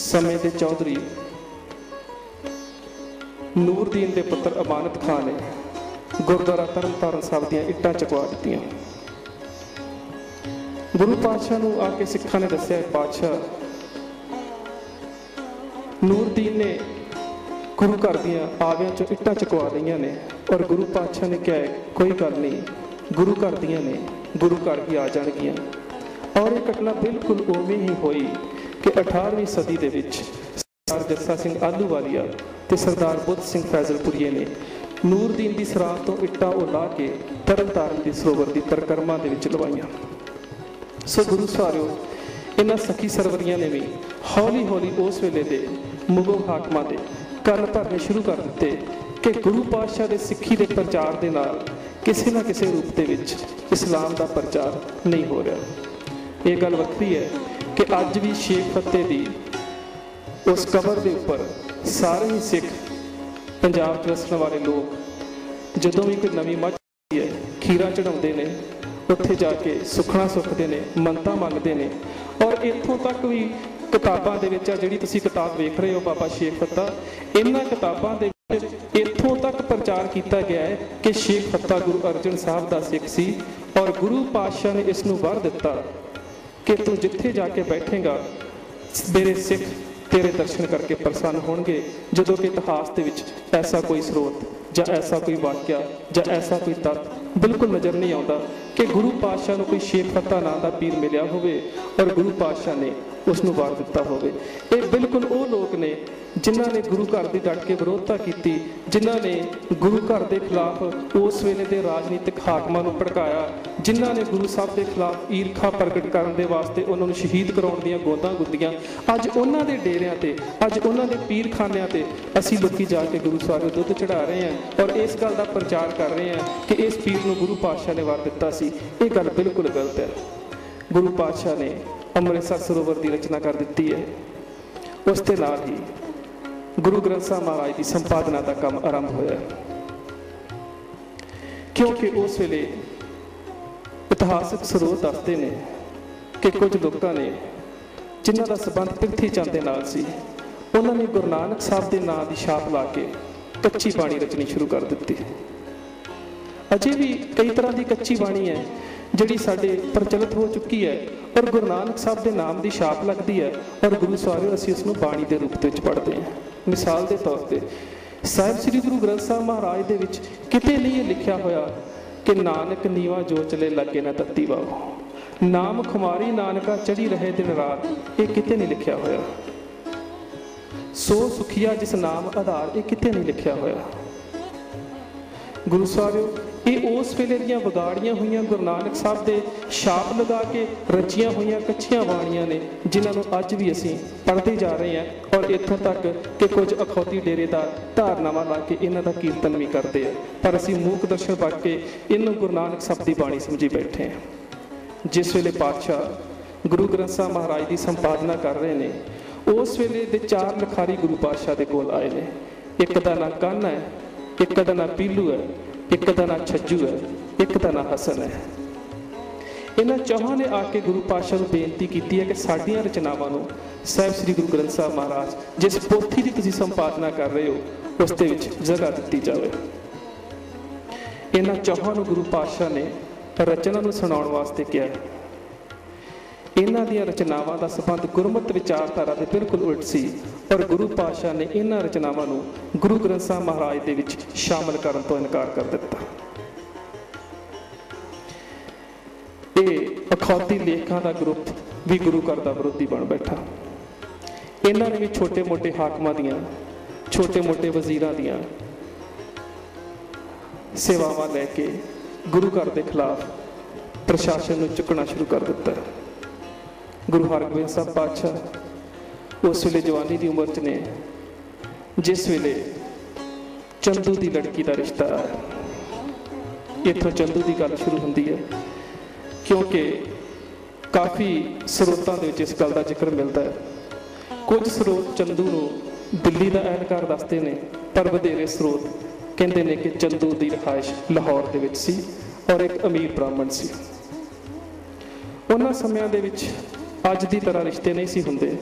ਸਮੇਂ ਦੇ ਚੌਧਰੀ ਨੂਰਦੀਨ ਦੇ ਪੁੱਤਰ ਅਮਾਨਤ ਖਾਨ ਨੇ ਗੁਰਦੁਆਰਾ ਤਰਨਤਾਰਨ ਸਾਹਿਬ ਦੀਆਂ ਇੱਟਾਂ ਚਕਵਾ ਦਿੱਤੀਆਂ। ਗੁਰੂ ਪਾਤਸ਼ਾਹ ਨੂੰ ਆ ਕੇ ਸਿੱਖਾਂ ਨੇ ਦੱਸਿਆ, ਪਾਤਸ਼ਾਹ, ਨੂਰਦੀਨ ਨੇ ਗੁਰੂ ਘਰ ਦੀਆਂ ਆਵਿਆਂ ਚੋਂ ਇੱਟਾਂ ਚਕਵਾ ਲਈਆਂ ਨੇ ਔਰ ਗੁਰੂ ਪਾਤਸ਼ਾਹ ਨੇ ਕਿਹਾ, ਕੋਈ ਗੱਲ ਨਹੀਂ, ਗੁਰੂ ਘਰ ਦੀਆਂ ਨੇ, ਗੁਰੂ ਘਰ ਵੀ ਆ ਜਾਣਗੀਆਂ। ਔਰ ਇਹ ਘਟਨਾ ਬਿਲਕੁਲ ਉਵੇਂ ਹੀ ਹੋਈ ਕਿ 18ਵੀਂ ਸਦੀ ਦੇ ਵਿੱਚ ਸਰਦਾਰ ਜੱਸਾ ਸਿੰਘ ਆਲੂਵਾਲੀਆ ਤੇ ਸਰਦਾਰ ਬੁੱਧ ਸਿੰਘ ਫੈਜ਼ਲਪੁਰੀਏ ਨੇ ਨੂਰਦੀਨ ਦੀ ਸਰਾਹ ਤੋਂ ਇੱਟਾਂ ਉਹ ਲਾ ਕੇ ਤਰਨਤਾਰਨ ਦੀ ਸਰੋਵਰ ਦੀ ਪਰਕਰਮਾ ਦੇ ਵਿੱਚ ਲਵਾਈਆਂ। ਸੋ ਗੁਰੂ ਸਾਰਿਓ, ਇਹਨਾਂ ਸਖੀ ਸਰਵਰੀਆਂ ਨੇ ਵੀ ਹੌਲੀ ਹੌਲੀ ਉਸ ਵੇਲੇ ਦੇ ਮੁਗਲ ਹਾਕਮਾਂ ਦੇ ਕੰਨ ਭਰਨੇ ਸ਼ੁਰੂ ਕਰ ਦਿੱਤੇ ਕਿ ਗੁਰੂ ਪਾਤਸ਼ਾਹ ਦੇ ਸਿੱਖੀ ਦੇ ਪ੍ਰਚਾਰ ਦੇ ਨਾਲ ਕਿਸੇ ਨਾ ਕਿਸੇ ਰੂਪ ਦੇ ਵਿੱਚ ਇਸਲਾਮ ਦਾ ਪ੍ਰਚਾਰ ਨਹੀਂ ਹੋ ਰਿਹਾ। ਇਹ ਗੱਲ ਵੱਖਰੀ ਹੈ ਕਿ ਅੱਜ ਵੀ ਸ਼ੇਖ ਫਤਿਹ ਦੀ ਉਸ ਕਬਰ ਦੇ ਉੱਪਰ ਸਾਰੇ ਹੀ ਸਿੱਖ ਪੰਜਾਬ 'ਚ ਵਸਣ ਵਾਲੇ ਲੋਕ ਜਦੋਂ ਵੀ ਕੋਈ ਨਵੀਂ ਮੱਝ ਹੈ, ਖੀਰਾ ਚੜਾਉਂਦੇ ਨੇ, ਉੱਥੇ ਜਾ ਕੇ ਸੁਖਣਾ ਸੁਖਦੇ ਨੇ, ਮੰਨਤਾਂ ਮੰਗਦੇ ਨੇ ਔਰ ਇੱਥੋਂ ਤੱਕ ਵੀ ਕਿਤਾਬਾਂ ਦੇ ਵਿੱਚ ਆ ਜਿਹੜੀ ਤੁਸੀਂ ਕਿਤਾਬ ਵੇਖ ਰਹੇ ਹੋ ਬਾਬਾ ਸ਼ੇਖ ਫੱਤਾ ਇਹਨਾਂ ਕਿਤਾਬਾਂ ਦੇ ਵਿੱਚ ਇੱਥੋਂ ਤੱਕ ਪ੍ਰਚਾਰ ਕੀਤਾ ਗਿਆ ਹੈ ਕਿ ਸ਼ੇਖ ਫੱਤਾ ਗੁਰੂ ਅਰਜਨ ਸਾਹਿਬ ਦਾ ਸਿੱਖ ਸੀ ਔਰ ਗੁਰੂ ਪਾਤਸ਼ਾਹ ਨੇ ਇਸ ਨੂੰ ਵਰ ਦਿੱਤਾ। ਕਿ ਤੂੰ ਜਿੱਥੇ ਜਾ ਕੇ ਬੈਠੇਗਾ ਮੇਰੇ ਸਿੱਖ ਤੇਰੇ ਦਰਸ਼ਨ ਕਰਕੇ ਪ੍ਰਸੰਨ ਹੋਣਗੇ। ਜਦੋਂ ਕਿ ਇਤਿਹਾਸ ਦੇ ਵਿੱਚ ਐਸਾ ਕੋਈ ਸਰੋਤ ਜਾਂ ਐਸਾ ਕੋਈ ਵਾਕਿਆ ਜਾਂ ਐਸਾ ਕੋਈ ਤੱਤ ਬਿਲਕੁਲ ਨਜ਼ਰ ਨਹੀਂ ਆਉਂਦਾ ਕਿ ਗੁਰੂ ਪਾਤਸ਼ਾਹ ਨੂੰ ਕੋਈ ਸ਼ੇਖ ਫਤਾ ਨਾਂ ਦਾ ਪੀਰ ਮਿਲਿਆ ਹੋਵੇ। ਔਰ ਗੁਰੂ ਪਾਤਸ਼ਾਹ ਨੇ ਉਸ ਨੂੰ ਵਾਰ ਦਿੱਤਾ ਹੋਵੇ। ਇਹ ਬਿਲਕੁਲ ਉਹ ਲੋਕ ਨੇ ਜਿਨ੍ਹਾਂ ਨੇ ਗੁਰੂ ਘਰ ਦੀ ਡਟ ਕੇ ਵਿਰੋਧਤਾ ਕੀਤੀ, ਜਿਨ੍ਹਾਂ ਨੇ ਗੁਰੂ ਘਰ ਦੇ ਖਿਲਾਫ ਉਸ ਵੇਲੇ ਦੇ ਰਾਜਨੀਤਿਕ ਹਾਕਮਾਂ ਨੂੰ ਭੜਕਾਇਆ, ਜਿਨ੍ਹਾਂ ਨੇ ਗੁਰੂ ਸਾਹਿਬ ਦੇ ਖਿਲਾਫ ਈਰਖਾ ਪ੍ਰਗਟ ਕਰਨ ਦੇ ਵਾਸਤੇ ਉਹਨਾਂ ਨੂੰ ਸ਼ਹੀਦ ਕਰਾਉਣ ਦੀਆਂ ਗੋਦਾਂ ਗੁੱਦੀਆਂ। ਅੱਜ ਉਹਨਾਂ ਦੇ ਡੇਰਿਆਂ ਤੇ, ਅੱਜ ਉਹਨਾਂ ਦੇ ਪੀਰਖਾਨਿਆਂ ਤੇ ਅਸੀਂ ਲੋਕੀ ਜਾ ਕੇ ਗੁਰੂ ਸਾਹਿਬ ਨੂੰ ਦੁੱਧ ਚੜਾ ਰਹੇ ਹਾਂ ਔਰ ਇਸ ਗੱਲ ਦਾ ਪ੍ਰਚਾਰ ਕਰ ਰਹੇ ਹਾਂ ਕਿ ਇਸ ਪੀਰ ਨੂੰ ਗੁਰੂ ਪਾਤਸ਼ਾਹ ਨੇ ਵਾਰ ਦਿੱਤਾ ਸੀ। ਇਹ ਗੱਲ ਬਿਲਕੁਲ ਗਲਤ ਹੈ। ਗੁਰੂ ਪਾਤਸ਼ਾਹ ਨੇ ਅੰਮ੍ਰਿਤਸਰ ਸਰੋਵਰ ਦੀ ਰਚਨਾ ਕਰ ਦਿੱਤੀ ਹੈ। ਉਸ ਦੇ ਨਾਲ ਹੀ ਗੁਰੂ ਗ੍ਰੰਥ ਸਾਹਿਬ ਮਹਾਰਾਜ ਦੀ ਸੰਪਾਦਨਾ ਦਾ ਕੰਮ ਆਰੰਭ ਹੋਇਆ ਕਿਉਂਕਿ ਉਸ ਵੇਲੇ ਇਤਿਹਾਸਕ ਸਰੋਤ ਦੱਸਦੇ ਨੇ ਕਿ ਕੁਝ ਲੋਕਾਂ ਨੇ ਜਿਨ੍ਹਾਂ ਦਾ ਸਬੰਧ ਪ੍ਰਿਥੀ ਚੰਦ ਦੇ ਨਾਲ ਸੀ, ਉਹਨਾਂ ਨੇ ਗੁਰੂ ਨਾਨਕ ਸਾਹਿਬ ਦੇ ਨਾਂ ਦੀ ਛਾਪ ਲਾ ਕੇ ਕੱਚੀ ਬਾਣੀ ਰਚਣੀ ਸ਼ੁਰੂ ਕਰ ਦਿੱਤੀ। ਅਜੇ ਵੀ ਕਈ ਤਰ੍ਹਾਂ ਦੀ ਕੱਚੀ ਬਾਣੀ ਹੈ ਜਿਹੜੀ ਸਾਡੇ ਪ੍ਰਚਲਿਤ ਹੋ ਚੁੱਕੀ ਹੈ ਔਰ ਗੁਰੂ ਨਾਨਕ ਸਾਹਿਬ ਦੇ ਨਾਮ ਦੀ ਛਾਪ ਲੱਗਦੀ ਹੈ ਔਰ ਗੁਰੂ ਸਵਾਰਿਓ ਅਸੀਂ ਉਸ ਨੂੰ ਬਾਣੀ ਦੇ ਰੂਪ ਵਿੱਚ ਪੜ੍ਹਦੇ ਹਾਂ। ਮਿਸਾਲ ਦੇ ਤੌਰ ਤੇ, ਸਾਹਿਬ ਸ੍ਰੀ ਗੁਰੂ ਗ੍ਰੰਥ ਸਾਹਿਬ ਮਹਾਰਾਜ ਦੇ ਵਿੱਚ ਕਿਤੇ ਨਹੀਂ ਇਹ ਲਿਖਿਆ ਹੋਇਆ ਕਿ ਨਾਨਕ ਨੀਵਾ ਜੋ ਚਲੇ ਲੱਗੇ ਨਾ ਤੱਤੀ ਬਾਬੂ ਨਾਮ ਖੁਮਾਰੀ ਨਾਨਕਾ ਚੜੀ ਰਹੇ ਦਿਨ ਰਾਤ, ਇਹ ਕਿਤੇ ਨਹੀਂ ਲਿਖਿਆ ਹੋਇਆ। ਸੋ ਸੁਖੀਆ ਜਿਸ ਨਾਮ ਆਧਾਰ, ਇਹ ਕਿਤੇ ਨਹੀਂ ਲਿਖਿਆ ਹੋਇਆ। ਗੁਰੂ ਸਾਹਿਬ ਇਹ ਉਸ ਵੇਲੇ ਦੀਆਂ ਵਿਗਾੜੀਆਂ ਹੋਈਆਂ ਗੁਰੂ ਨਾਨਕ ਸਾਹਿਬ ਦੇ ਛਾਪ ਲਗਾ ਕੇ ਰਚੀਆਂ ਹੋਈਆਂ ਕੱਚੀਆਂ ਬਾਣੀਆਂ ਨੇ, ਜਿਨ੍ਹਾਂ ਨੂੰ ਅੱਜ ਵੀ ਅਸੀਂ ਪੜ੍ਹਦੇ ਜਾ ਰਹੇ ਹਾਂ ਔਰ ਇੱਥੋਂ ਤੱਕ ਕਿ ਕੁਝ ਅਖੌਤੀ ਡੇਰੇਦਾਰ ਧਾਰਨਾਵਾਂ ਲਾ ਕੇ ਇਹਨਾਂ ਦਾ ਕੀਰਤਨ ਵੀ ਕਰਦੇ ਆ। ਪਰ ਅਸੀਂ ਮੂਕ ਦਰਸ਼ਨ ਪੜ ਕੇ ਇਹਨੂੰ ਗੁਰੂ ਨਾਨਕ ਸਾਹਿਬ ਦੀ ਬਾਣੀ ਸਮਝੀ ਬੈਠੇ ਹਾਂ। ਜਿਸ ਵੇਲੇ ਪਾਤਸ਼ਾਹ ਗੁਰੂ ਗ੍ਰੰਥ ਸਾਹਿਬ ਮਹਾਰਾਜ ਦੀ ਸੰਪਾਦਨਾ ਕਰ ਰਹੇ ਨੇ, ਉਸ ਵੇਲੇ ਦੇ ਚਾਰ ਲਖਾਰੀ ਗੁਰੂ ਪਾਤਸ਼ਾਹ ਦੇ ਕੋਲ ਆਏ ਨੇ। ਇੱਕ ਦਾ ਨਾਂ ਕੰਨ ਹੈ, ਇੱਕ ਦਾ ਨਾਂ ਪੀਲੂ ਹੈ ਇੱਕ ਦਾ ਨਾਂ ਛੱਜੂ ਹੈ, ਇੱਕ ਦਾ ਨਾਂ ਹਸਨ ਹੈ। ਇਹਨਾਂ ਚੌਹਾਂ ਨੇ ਆ ਕੇ ਗੁਰੂ ਪਾਤਸ਼ਾਹ ਨੂੰ ਬੇਨਤੀ ਕੀਤੀ ਹੈ ਕਿ ਸਾਡੀਆਂ ਰਚਨਾਵਾਂ ਨੂੰ ਸਾਹਿਬ ਸ੍ਰੀ ਗੁਰੂ ਗ੍ਰੰਥ ਸਾਹਿਬ ਮਹਾਰਾਜ, ਜਿਸ ਪੋਥੀ ਦੀ ਤੁਸੀਂ ਸੰਪਾਦਨਾ ਕਰ ਰਹੇ ਹੋ, ਉਸ ਦੇ ਵਿੱਚ ਜਗ੍ਹਾ ਦਿੱਤੀ ਜਾਵੇ। ਇਹਨਾਂ ਚੌਹਾਂ ਨੂੰ ਗੁਰੂ ਪਾਤਸ਼ਾਹ ਨੇ ਰਚਨਾ ਨੂੰ ਸੁਣਾਉਣ ਵਾਸਤੇ ਕਿਹਾ। ਇਹਨਾਂ ਦੀਆਂ ਰਚਨਾਵਾਂ ਦਾ ਸੰਬੰਧ ਗੁਰਮਤਿ ਵਿਚਾਰਧਾਰਾ ਦੇ ਬਿਲਕੁਲ ਉਲਟ ਸੀ ਪਰ ਗੁਰੂ ਪਾਤਸ਼ਾਹ ਨੇ ਇਹਨਾਂ ਰਚਨਾਵਾਂ ਨੂੰ ਗੁਰੂ ਗ੍ਰੰਥ ਸਾਹਿਬ ਮਹਾਰਾਜ ਦੇ ਵਿੱਚ ਸ਼ਾਮਲ ਕਰਨ ਤੋਂ ਇਨਕਾਰ ਕਰ ਦਿੱਤਾ। ਇਹ ਅਖੌਤੀ ਲੇਖਾਂ ਦਾ ਗਰੁੱਪ ਵੀ ਗੁਰੂ ਘਰ ਦਾ ਵਿਰੋਧੀ ਬਣ ਬੈਠਾ। ਇਹਨਾਂ ਨੇ ਵੀ ਛੋਟੇ-ਮੋਟੇ ਹਾਕਮਾਂ ਦੀਆਂ, ਛੋਟੇ-ਮੋਟੇ ਵਜ਼ੀਰਾਂ ਦੀਆਂ ਸੇਵਾਵਾਂ ਲੈ ਕੇ ਗੁਰੂ ਘਰ ਦੇ ਖਿਲਾਫ ਪ੍ਰਸ਼ਾਸਨ ਨੂੰ ਚੁੱਕਣਾ ਸ਼ੁਰੂ ਕਰ ਦਿੱਤਾ। ਗੁਰੂ ਹਰਗੋਬਿੰਦ ਸਾਹਿਬ ਪਾਤਸ਼ਾਹ ਉਸ ਵੇਲੇ ਜਵਾਨੀ ਦੀ ਉਮਰ 'ਚ ਨੇ। ਜਿਸ ਵੇਲੇ ਚੰਦੂ ਦੀ ਲੜਕੀ ਦਾ ਰਿਸ਼ਤਾ ਆਇਆ। ਇੱਥੋਂ ਚੰਦੂ ਦੀ ਗੱਲ ਸ਼ੁਰੂ ਹੁੰਦੀ ਹੈ, ਕਿਉਂਕਿ ਕਾਫੀ ਸਰੋਤਾਂ ਦੇ ਵਿੱਚ ਇਸ ਗੱਲ ਦਾ ਜ਼ਿਕਰ ਮਿਲਦਾ ਹੈ। ਕੁਝ ਸਰੋਤ ਚੰਦੂ ਨੂੰ ਦਿੱਲੀ ਦਾ ਅਹਿਲਕਾਰ ਦੱਸਦੇ ਨੇ, ਪਰ ਵਧੇਰੇ ਸਰੋਤ ਕਹਿੰਦੇ ਨੇ ਕਿ ਚੰਦੂ ਦੀ ਰਿਹਾਇਸ਼ ਲਾਹੌਰ ਦੇ ਵਿੱਚ ਸੀ ਔਰ ਇੱਕ ਅਮੀਰ ਬ੍ਰਾਹਮਣ ਸੀ। ਉਹਨਾਂ ਸਮਿਆਂ ਦੇ ਵਿੱਚ ਅੱਜ ਦੀ ਤਰ੍ਹਾਂ ਰਿਸ਼ਤੇ ਨਹੀਂ ਸੀ ਹੁੰਦੇ।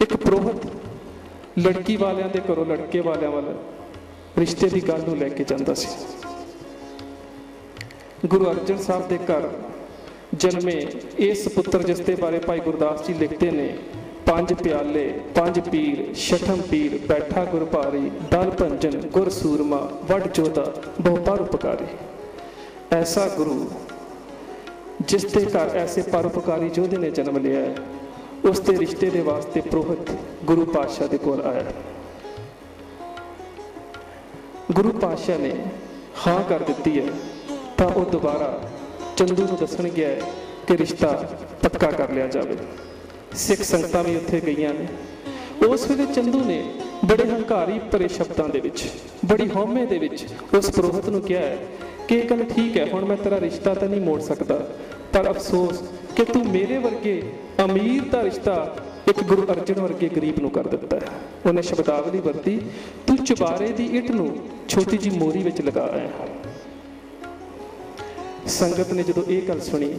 ਇੱਕ ਇੱਕ ਪ੍ਰੋਹਤ ਲੜਕੀ ਵਾਲਿਆਂ ਦੇ ਘਰੋਂ ਲੜਕੇ ਵਾਲਿਆਂ ਵੱਲ ਰਿਸ਼ਤੇ ਦੀ ਗੱਲ ਨੂੰ ਲੈ ਕੇ ਜਾਂਦਾ ਸੀ। ਗੁਰੂ ਅਰਜਨ ਸਾਹਿਬ ਦੇ ਘਰ ਜਨਮੇ ਇਸ ਪੁੱਤਰ ਜਿਸ ਦੇ ਬਾਰੇ ਭਾਈ ਗੁਰਦਾਸ ਜੀ ਲਿਖਦੇ ਨੇ, ਪੰਜ ਪਿਆਲੇ, ਪੰਜ ਪੀਰ, ਛਠਮ ਪੀਰ, ਬੈਠਾ ਗੁਰ ਭਾਰੀ ਦਲ ਭੰਜਨ, ਗੁਰ ਸੂਰਮਾ, ਵੱਡ ਜੋਦਾ ਬਹੁ ਪਰਉਪਕਾਰੀ ਐਸਾ ਗੁਰੂ ਜਿਸ ਦੇ ਘਰ ਐਸੇ ਪਰਉਪਕਾਰੀ ਯੋਧੇ ਨੇ ਜਨਮ ਲਿਆ ਹੈ, ਉਸ ਦੇ ਰਿਸ਼ਤੇ ਦੇ ਵਾਸਤੇ ਪ੍ਰੋਹਿਤ ਗੁਰੂ ਪਾਤਸ਼ਾਹ ਦੇ ਕੋਲ ਆਇਆ ਗੁਰੂ ਪਾਤਸ਼ਾਹ ਨੇ ਹਾਂ ਕਰ ਦਿੱਤੀ ਹੈ, ਤਾਂ ਉਹ ਦੁਬਾਰਾ ਚੰਦੂ ਨੂੰ ਦੱਸਣ ਗਿਆ ਕਿ ਰਿਸ਼ਤਾ ਪੱਕਾ ਕਰ ਲਿਆ ਜਾਵੇ। ਸਿੱਖ ਸੰਗਤਾਂ ਵੀ ਉੱਥੇ ਗਈਆਂ ਨੇ। ਉਸ ਵੇਲੇ ਚੰਦੂ ਨੇ ਬੜੇ ਹੰਕਾਰੀ ਭਰੇ ਸ਼ਬਦਾਂ ਦੇ ਵਿੱਚ, ਬੜੀ ਹਉਮੈ ਦੇ ਵਿੱਚ ਉਸ ਪ੍ਰੋਹਿਤ ਨੂੰ ਕਿਹਾ ਹੈ ਕਿ ਇਹ ਗੱਲ ਠੀਕ ਹੈ, ਹੁਣ ਮੈਂ ਤੇਰਾ ਰਿਸ਼ਤਾ ਤਾਂ ਨਹੀਂ ਮੋੜ ਸਕਦਾ। ਪਰ ਅਫਸੋਸ ਕਿ ਤੂੰ ਮੇਰੇ ਵਰਗੇ ਅਮੀਰ ਦਾ ਰਿਸ਼ਤਾ ਇੱਕ ਗੁਰੂ ਅਰਜਨ ਵਰਗੇ ਗਰੀਬ ਨੂੰ ਕਰ ਦਿੱਤਾ ਹੈ। ਉਹਨੇ ਸ਼ਬਦਾਵਲੀ ਵਰਤੀ, ਤੂੰ ਚੁਬਾਰੇ ਦੀ ਇੱਟ ਨੂੰ ਛੋਟੀ ਜੀ ਮੋਰੀ ਵਿੱਚ ਲਗਾ ਆਇਆ ਸੰਗਤ ਨੇ ਜਦੋਂ ਇਹ ਗੱਲ ਸੁਣੀ,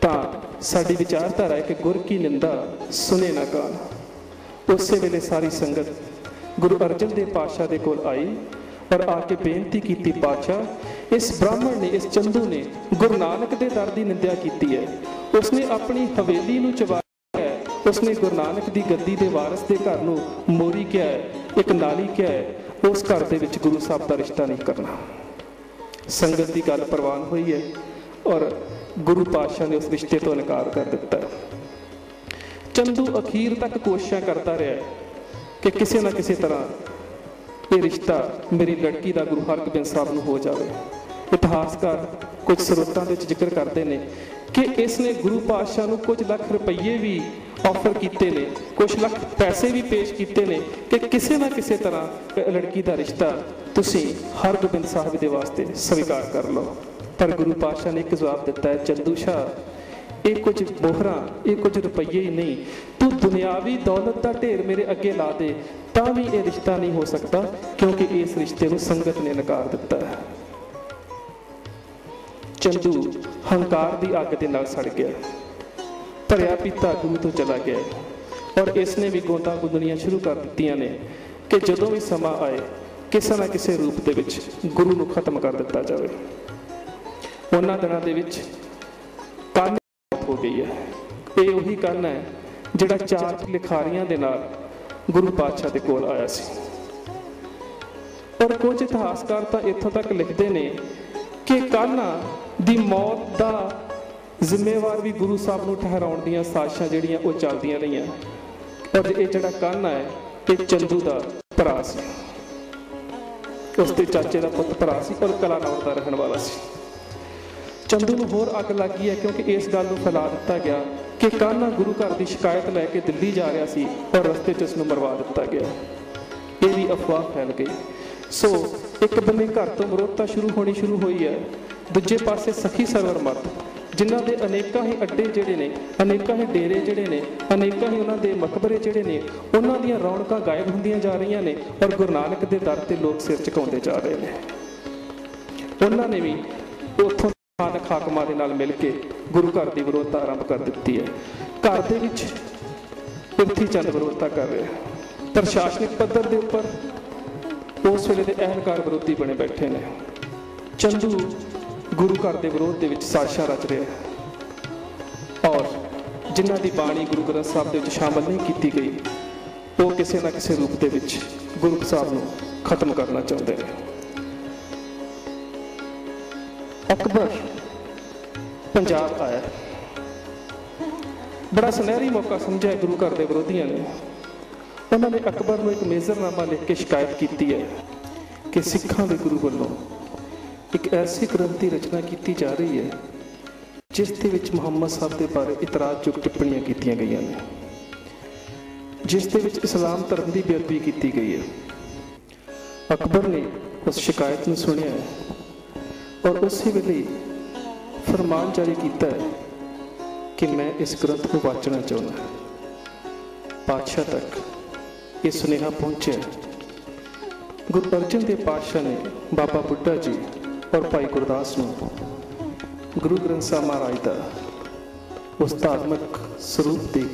ਤਾਂ ਸਾਡੀ ਵਿਚਾਰਧਾਰਾ ਹੈ ਕਿ ਗੁਰ ਕੀ ਨਿੰਦਾ ਸੁਨੇ ਨਾ ਕਾਨ। ਉਸੇ ਵੇਲੇ ਸਾਰੀ ਸੰਗਤ ਗੁਰੂ ਅਰਜਨ ਦੇ ਪਾਤਸ਼ਾਹ ਦੇ ਕੋਲ ਆਈ ਔਰ ਆ ਕੇ ਬੇਨਤੀ ਕੀਤੀ, ਪਾਤਸ਼ਾਹ ਇਸ ਬ੍ਰਾਹਮਣ ਨੇ, ਇਸ ਚੰਦੂ ਨੇ ਗੁਰੂ ਨਾਨਕ ਦੇ ਦਰ ਦੀ ਨਿੰਦਿਆ ਕੀਤੀ ਹੈ। ਉਸਨੇ ਆਪਣੀ ਹਵੇਲੀ ਨੂੰ ਚਬਾਇਆ ਹੈ। ਉਸਨੇ ਗੁਰੂ ਨਾਨਕ ਦੀ ਗੱਦੀ ਦੇ ਵਾਰਿਸ ਦੇ ਘਰ ਨੂੰ ਮੋਰੀ ਕਿਹਾ ਹੈ, ਇੱਕ ਨਾਲੀ ਕਿਹਾ ਹੈ। ਉਸ ਘਰ ਦੇ ਵਿੱਚ ਗੁਰੂ ਸਾਹਿਬ ਦਾ ਰਿਸ਼ਤਾ ਨਹੀਂ ਕਰਨਾ। ਸੰਗਤ ਦੀ ਗੱਲ ਪ੍ਰਵਾਨ ਹੋਈ ਹੈ ਔਰ ਗੁਰੂ ਪਾਤਸ਼ਾਹ ਨੇ ਉਸ ਰਿਸ਼ਤੇ ਤੋਂ ਇਨਕਾਰ ਕਰ ਦਿੱਤਾ ਚੰਦੂ ਅਖੀਰ ਤੱਕ ਕੋਸ਼ਿਸ਼ਾਂ ਕਰਦਾ ਰਿਹਾ ਕਿ ਕਿਸੇ ਨਾ ਕਿਸੇ ਤਰ੍ਹਾਂ ਇਹ ਰਿਸ਼ਤਾ ਮੇਰੀ ਲੜਕੀ ਦਾ ਗੁਰੂ ਹਰਗੋਬਿੰਦ ਸਾਹਿਬ ਨੂੰ ਹੋ ਜਾਵੇ। ਇਤਿਹਾਸਕਾਰ ਕੁਝ ਸਰੋਤਾਂ ਦੇ ਵਿੱਚ ਜ਼ਿਕਰ ਕਰਦੇ ਨੇ ਕਿ ਇਸ ਨੇ ਗੁਰੂ ਪਾਤਸ਼ਾਹ ਨੂੰ ਕੁਝ ਲੱਖ ਰੁਪਏ ਵੀ ਆਫਰ ਕੀਤੇ ਨੇ, ਕੁਝ ਲੱਖ ਪੈਸੇ ਵੀ ਪੇਸ਼ ਕੀਤੇ ਨੇ ਕਿ ਕਿਸੇ ਨਾ ਕਿਸੇ ਤਰ੍ਹਾਂ ਲੜਕੀ ਦਾ ਰਿਸ਼ਤਾ ਤੁਸੀਂ ਹਰਗੋਬਿੰਦ ਸਾਹਿਬ ਦੇ ਵਾਸਤੇ ਸਵੀਕਾਰ ਕਰ ਲਓ। ਪਰ ਗੁਰੂ ਪਾਤਸ਼ਾਹ ਨੇ ਇੱਕ ਜਵਾਬ ਦਿੱਤਾ ਹੈ ਚੰਦੂ ਸ਼ਾਹ, ਇਹ ਕੁਝ ਮੋਹਰਾਂ, ਇਹ ਕੁਝ ਰੁਪਈਏ ਹੀ ਨਹੀਂ। ਤੂੰ ਦੁਨਿਆਵੀ ਦੌਲਤ ਦਾ ਢੇਰ ਮੇਰੇ ਅੱਗੇ ਲਾ ਦੇ, ਤਾਂ ਵੀ ਇਹ ਰਿਸ਼ਤਾ ਨਹੀਂ ਹੋ ਸਕਦਾ ਕਿਉਂਕਿ ਇਸ ਰਿਸ਼ਤੇ ਨੂੰ ਸੰਗਤ ਨੇ ਨਕਾਰ ਦਿੱਤਾ ਹੈ। ਚੰਦੂ ਹੰਕਾਰ ਦੀ ਅੱਗ ਦੇ ਨਾਲ ਸੜ ਗਿਆ। ਭਰਿਆ ਪੀਤਾ ਗੁਰੂ ਤੋਂ ਚਲਾ ਗਿਆ। ਔਰ ਇਸ ਨੇ ਵੀ ਗੋਂਦਾ ਗੁੰਦਣੀਆਂ ਸ਼ੁਰੂ ਕਰ ਦਿੱਤੀਆਂ ਨੇ ਕਿ ਜਦੋਂ ਵੀ ਸਮਾਂ ਆਏ, ਕਿਸੇ ਨਾ ਕਿਸੇ ਰੂਪ ਦੇ ਵਿੱਚ ਗੁਰੂ ਨੂੰ ਖਤਮ ਕਰ ਦਿੱਤਾ ਜਾਵੇ। ਉਹਨਾਂ ਦਿਨਾਂ ਦੇ ਵਿੱਚ ਕੰਨ ਹੋ ਗਈ ਹੈ। ਇਹ ਉਹੀ ਕੰਨ ਹੈ ਜਿਹੜਾ ਚਾਰ ਲਿਖਾਰੀਆਂ ਦੇ ਨਾਲ ਗੁਰੂ ਪਾਤਸ਼ਾਹ ਦੇ ਕੋਲ ਆਇਆ ਸੀ। ਪਰ ਕੁਝ ਇਤਿਹਾਸਕਾਰ ਤਾਂ ਇੱਥੋਂ ਤੱਕ ਲਿਖਦੇ ਨੇ ਕਿ ਕਾਨਾ ਦੀ ਮੌਤ ਦਾ ਜ਼ਿੰਮੇਵਾਰ ਵੀ ਗੁਰੂ ਸਾਹਿਬ ਨੂੰ ਠਹਿਰਾਉਣ ਦੀਆਂ ਸਾਜ਼ਿਸ਼ਾਂ ਜਿਹੜੀਆਂ ਉਹ ਚੱਲਦੀਆਂ ਰਹੀਆਂ। ਪਰ ਇਹ ਜਿਹੜਾ ਕਾਨਾ ਹੈ, ਇਹ ਚੰਦੂ ਦਾ ਭਰਾ ਸੀ। ਉਸ ਦੇ ਚਾਚੇ ਦਾ ਪੁੱਤ ਭਰਾ ਸੀ ਔਰ ਕਲਾਨੌਰ ਦਾ ਰਹਿਣ ਵਾਲਾ ਸੀ। ਚੰਦੂ ਨੂੰ ਹੋਰ ਅੱਗ ਲੱਗੀ ਹੈ ਕਿਉਂਕਿ ਇਸ ਗੱਲ ਨੂੰ ਫੈਲਾ ਦਿੱਤਾ ਗਿਆ ਕਿ ਕਾਨਾ ਗੁਰੂ ਘਰ ਦੀ ਸ਼ਿਕਾਇਤ ਲੈ ਕੇ ਦਿੱਲੀ ਜਾ ਰਿਹਾ ਸੀ ਔਰ ਰਸਤੇ 'ਚ ਉਸ ਨੂੰ ਮਰਵਾ ਦਿੱਤਾ ਗਿਆ। ਇਹ ਵੀ ਅਫਵਾਹ ਫੈਲ ਗਈ। ਸੋ ਇੱਕ ਬੰਨੇ ਘਰ ਤੋਂ ਵਿਰੋਧਤਾ ਸ਼ੁਰੂ ਹੋਣੀ ਸ਼ੁਰੂ ਹੋਈ ਹੈ ਦੂਜੇ ਪਾਸੇ ਸਖੀ ਸਰਵਰ ਮਤ, ਜਿਨ੍ਹਾਂ ਦੇ ਅਨੇਕਾਂ ਹੀ ਅੱਡੇ ਜਿਹੜੇ ਨੇ, ਅਨੇਕਾਂ ਹੀ ਡੇਰੇ ਜਿਹੜੇ ਨੇ, ਅਨੇਕਾਂ ਹੀ ਉਹਨਾਂ ਦੇ ਮਕਬਰੇ ਜਿਹੜੇ ਨੇ, ਉਹਨਾਂ ਦੀਆਂ ਰੌਣਕਾਂ ਗਾਇਬ ਹੁੰਦੀਆਂ ਜਾ ਰਹੀਆਂ ਨੇ ਔਰ ਗੁਰੂ ਨਾਨਕ ਦੇ ਦਰ ਤੇ ਲੋਕ ਸਿਰ ਝੁਕਾਉਂਦੇ ਜਾ ਰਹੇ ਨੇ। ਉਹਨਾਂ ਨੇ ਵੀ ਉੱਥੋਂ ਸਥਾਨਕ ਹਾਕਮਾਂ ਦੇ ਨਾਲ ਮਿਲ ਕੇ ਗੁਰੂ ਘਰ ਦੀ ਵਿਰੋਧਤਾ ਆਰੰਭ ਕਰ ਦਿੱਤੀ ਹੈ। ਘਰ ਦੇ ਵਿੱਚ ਪ੍ਰਿਥੀ ਚੰਦ ਵਿਰੋਧਤਾ ਕਰ ਰਿਹਾ ਪ੍ਰਸ਼ਾਸਨਿਕ ਪੱਧਰ ਦੇ ਉੱਪਰ ਉਸ ਵੇਲੇ ਦੇ ਅਹਲਕਾਰ ਵਿਰੋਧੀ ਬਣੇ ਬੈਠੇ ਨੇ। ਚੰਦੂ ਗੁਰੂ ਘਰ ਦੇ ਵਿਰੋਧ ਦੇ ਵਿੱਚ ਸਾਸ਼ਾ ਰਚ ਰਿਹਾ ਹੈ। ਔਰ ਜਿਨ੍ਹਾਂ ਦੀ ਬਾਣੀ ਗੁਰੂ ਗ੍ਰੰਥ ਸਾਹਿਬ ਦੇ ਵਿੱਚ ਸ਼ਾਮਲ ਨਹੀਂ ਕੀਤੀ ਗਈ, ਉਹ ਕਿਸੇ ਨਾ ਕਿਸੇ ਰੂਪ ਦੇ ਵਿੱਚ ਗੁਰੂ ਸਾਹਿਬ ਨੂੰ ਖਤਮ ਕਰਨਾ ਚਾਹੁੰਦੇ ਨੇ। ਅਕਬਰ ਪੰਜਾਬ ਆਇਆ। ਬੜਾ ਸੁਨਹਿਰੀ ਮੌਕਾ ਸਮਝਿਆ ਗੁਰੂ ਘਰ ਦੇ ਵਿਰੋਧੀਆਂ ਨੇ। ਉਹਨਾਂ ਨੇ ਅਕਬਰ ਨੂੰ ਇੱਕ ਮੇਜ਼ਰਨਾਮਾ ਲਿਖ ਕੇ ਸ਼ਿਕਾਇਤ ਕੀਤੀ ਹੈ ਕਿ ਸਿੱਖਾਂ ਦੇ ਗੁਰੂ ਵੱਲੋਂ ਇੱਕ ਐਸੀ ਗ੍ਰੰਥ ਦੀ ਰਚਨਾ ਕੀਤੀ ਜਾ ਰਹੀ ਹੈ, ਜਿਸ ਦੇ ਵਿੱਚ ਮੁਹੰਮਦ ਸਾਹਿਬ ਦੇ ਬਾਰੇ ਇਤਰਾਜ਼ਯੋਗ ਟਿੱਪਣੀਆਂ ਕੀਤੀਆਂ ਗਈਆਂ ਨੇ, ਜਿਸ ਦੇ ਵਿੱਚ ਇਸਲਾਮ ਧਰਮ ਦੀ ਬੇਅਦਬੀ ਕੀਤੀ ਗਈ ਹੈ। ਅਕਬਰ ਨੇ ਉਸ ਸ਼ਿਕਾਇਤ ਨੂੰ ਸੁਣਿਆ ਹੈ ਔਰ ਉਸੇ ਵੇਲੇ ਫਰਮਾਨ ਜਾਰੀ ਕੀਤਾ ਕਿ ਮੈਂ ਇਸ ਗ੍ਰੰਥ ਨੂੰ ਵਾਚਣਾ ਚਾਹੁੰਦਾ ਪਾਤਸ਼ਾਹ ਤੱਕ। ਇਹ ਸੁਨੇਹਾ ਪਹੁੰਚਿਆ ਗੁਰੂ ਅਰਜਨ ਦੇਵ ਪਾਤਸ਼ਾਹ ਨੇ ਬਾਬਾ ਬੁੱਢਾ ਜੀ ਔਰ ਭਾਈ ਗੁਰਦਾਸ ਨੂੰ ਗੁਰੂ ਗ੍ਰੰਥ ਸਾਹਿਬ ਮਹਾਰਾਜ ਦਾ ਉਸ ਧਾਰਮਿਕ ਸਰੂਪ ਦੇ ਕੇ